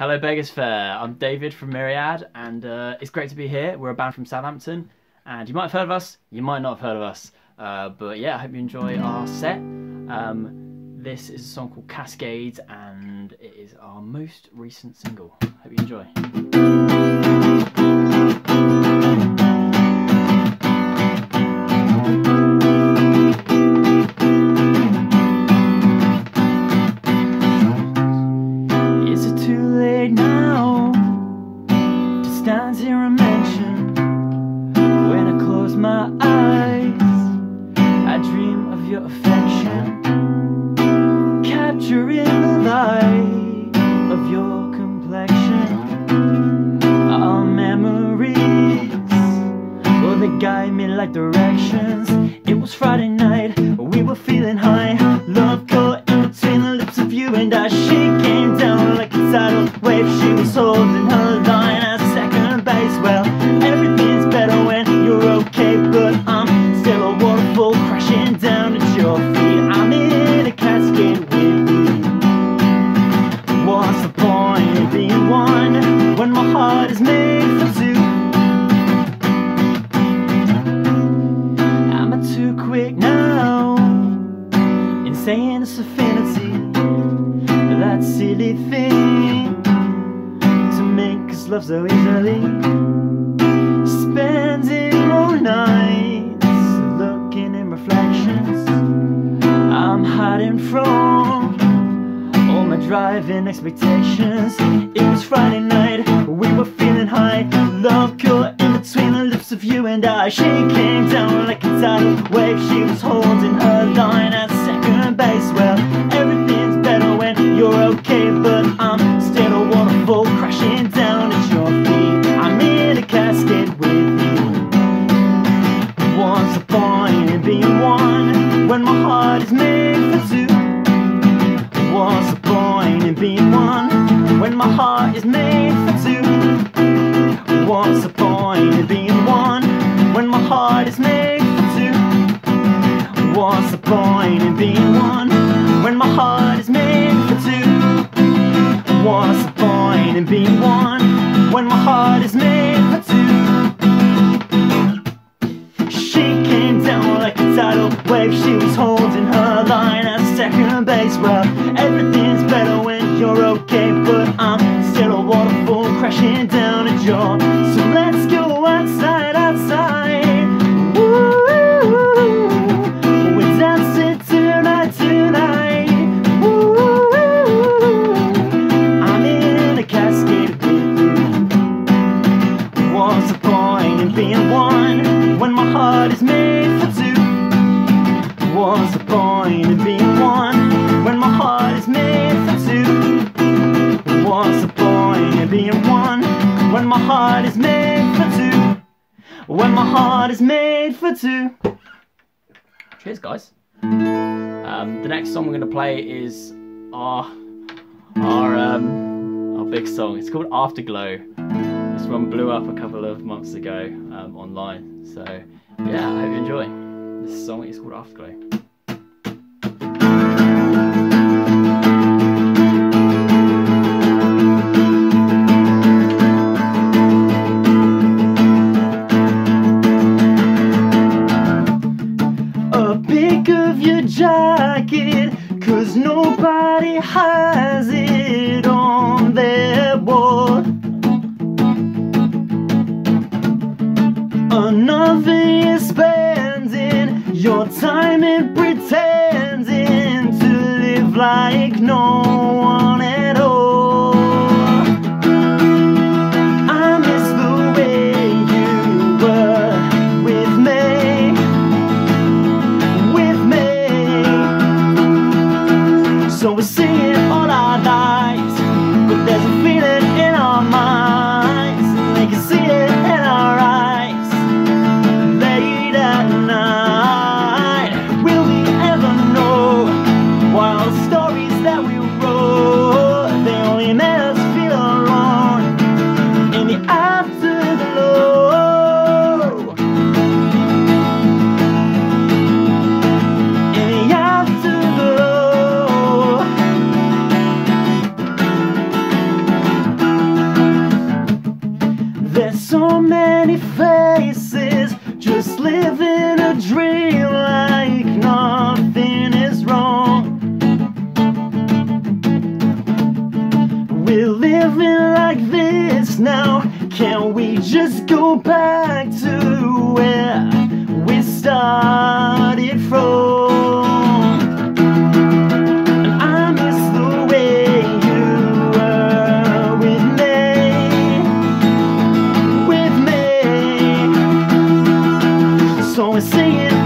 Hello, Beggars Fair. I'm David from Myriad, and uh, it's great to be here. We're a band from Southampton, and you might have heard of us, you might not have heard of us, uh, but yeah, I hope you enjoy our set. Um, this is a song called Cascades, and it is our most recent single. Hope you enjoy. Wave. She was holding her line at second base. Well, everything's better when you're okay, but I'm still a waterfall crashing down at your feet. I'm in a cascade with you. What's the point in being one when my heart is made for two? Am I too quick now in saying it's affinity? That silly thing love so easily. Spending all nights looking in reflections. I'm hiding from all my driving expectations. It was Friday night, we were feeling high. Love caught in between the lips of you and I. She came down like a tidal wave. She was holding point in being one when my heart is made for two? What's the point in being one when my heart is made for two? She came down like a tidal wave. She was holding her line at second base. Well, everything's better when you're okay, but I'm still a waterfall crashing down at your. When my heart is made for two? When my heart is made for two. Cheers, guys. Um, the next song we're going to play is our our um, our big song. It's called Afterglow. This one blew up a couple of months ago um, online. So yeah, I hope you enjoy. This song is called Afterglow. no one.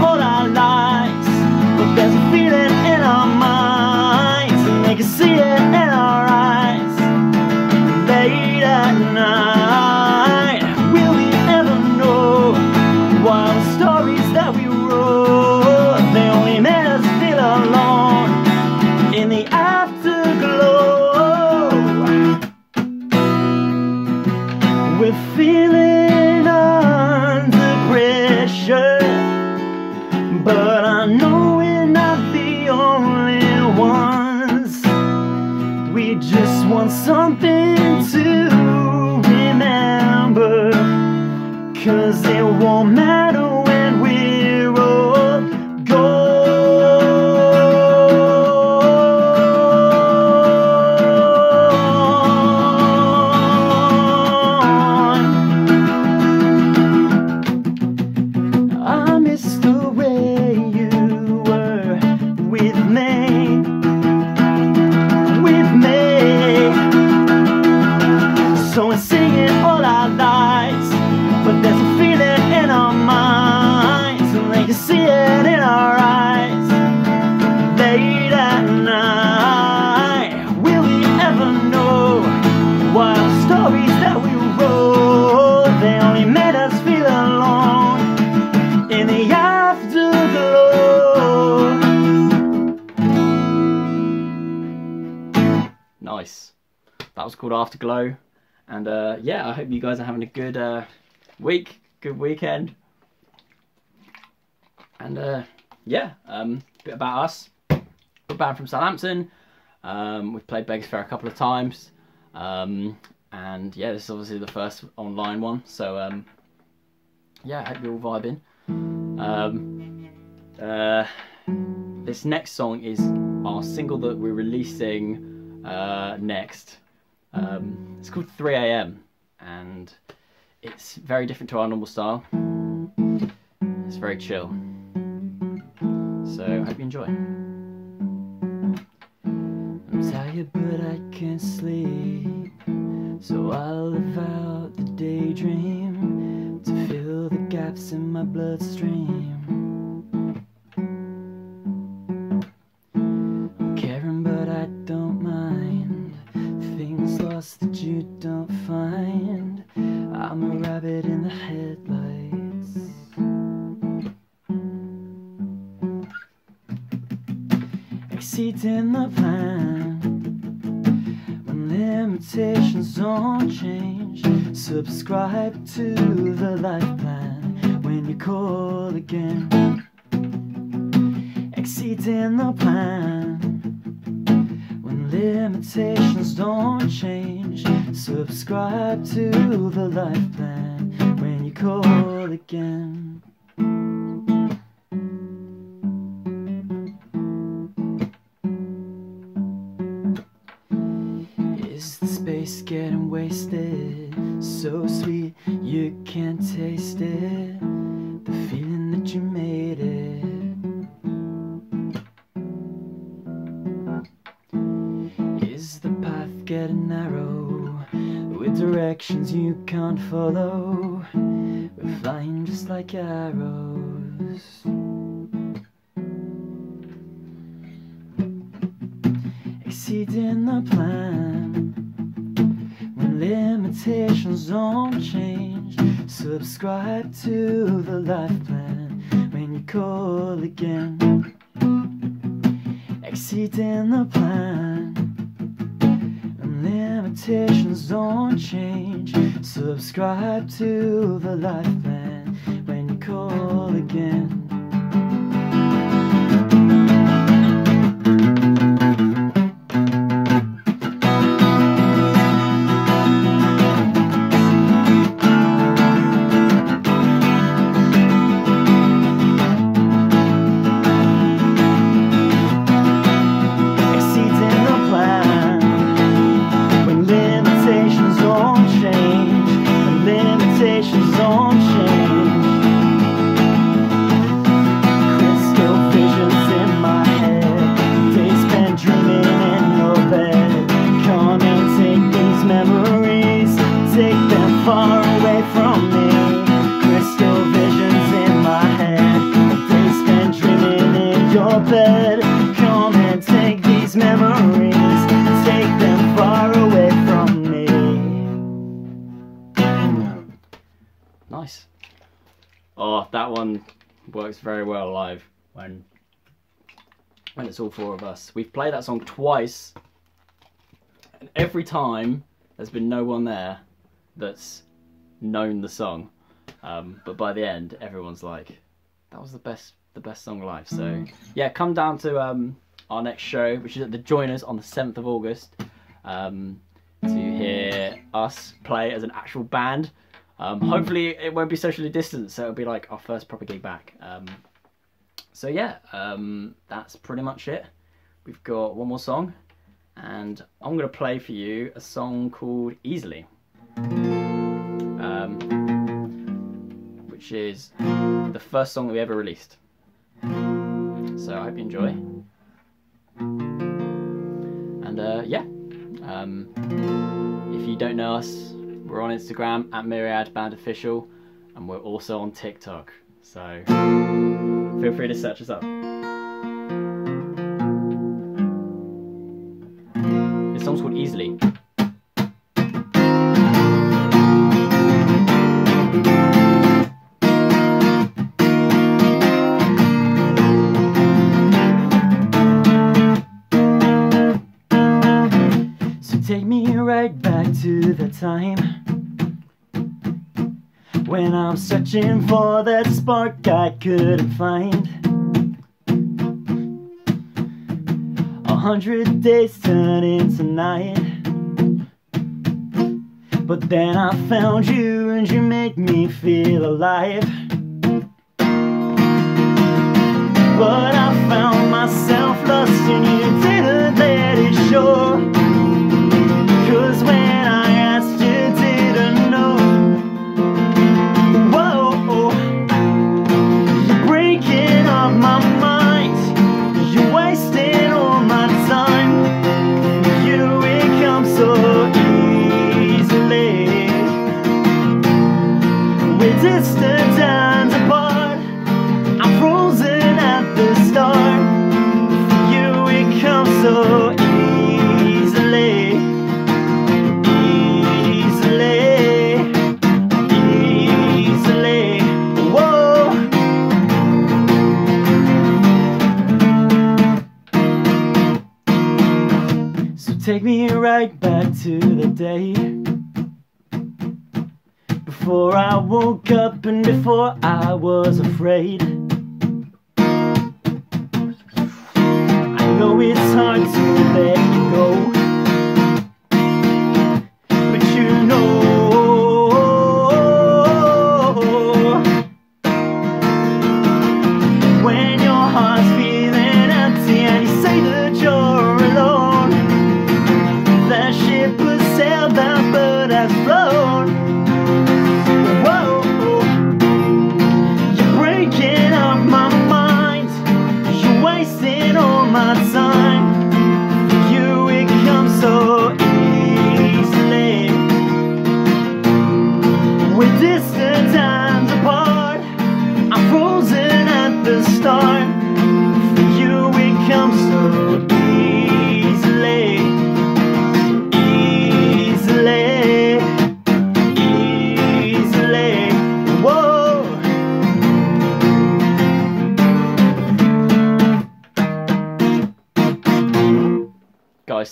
All our but there's a feeling in our minds, and they can see it called Afterglow. And uh, yeah, I hope you guys are having a good uh, week, good weekend. And uh, yeah, um, bit about us. We're band from Southampton. Um, we've played Beggars Fair a couple of times. Um, and yeah, this is obviously the first online one. So um, yeah, I hope you're all vibing. Um, uh, this next song is our single that we're releasing uh, next. Um, it's called 3 a.m. and it's very different to our normal style. It's very chill. So I hope you enjoy. I'm tired, but I can't sleep. So I'll live out the daydream to fill the gaps in my bloodstream. Exceeding the plan when limitations don't change. Subscribe to the life plan when you call again. Exceeding the plan when limitations don't change. Subscribe to the life plan when you call again. Is getting wasted? So sweet, you can't taste it. The feeling that you made it. Is the path getting narrow? With directions you can't follow. We're flying just like arrows. Exceeding the plan limitations don't change. Subscribe to the life plan when you call again. Exceeding the plan limitations don't change. Subscribe to the life plan on Oh, that one works very well live when when it's all four of us. We've played that song twice, and every time there's been no one there that's known the song. Um, but by the end, everyone's like, "That was the best, the best song live." So yeah, come down to um, our next show, which is at the Joiners on the seventh of August, um, to hear us play as an actual band. Um, hopefully, it won't be socially distanced, so it'll be like our first proper gig back. Um, so yeah, um, that's pretty much it. We've got one more song, and I'm gonna play for you a song called "Easily," um, which is the first song that we ever released. So I hope you enjoy. And uh, yeah, um, if you don't know us, we're on Instagram at Myriad Band Official, and we're also on TikTok. So feel free to search us up. This song's called Easily. So take me right back to the time when I'm searching for that spark I couldn't find. A hundred days turn into night. But then I found you and you make me feel alive. But I found to the day before I woke up and before I was afraid.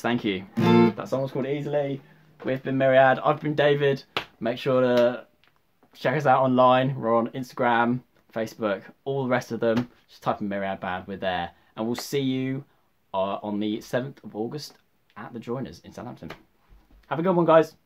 Thank you. That song was called Easily. We've been Myriad. I've been David. Make sure to check us out online. We're on Instagram, Facebook, all the rest of them. Just type in Myriad Band. We're there. And we'll see you uh, on the 7th of August at the Joiners in Southampton. Have a good one, guys.